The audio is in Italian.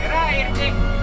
Era Erdic!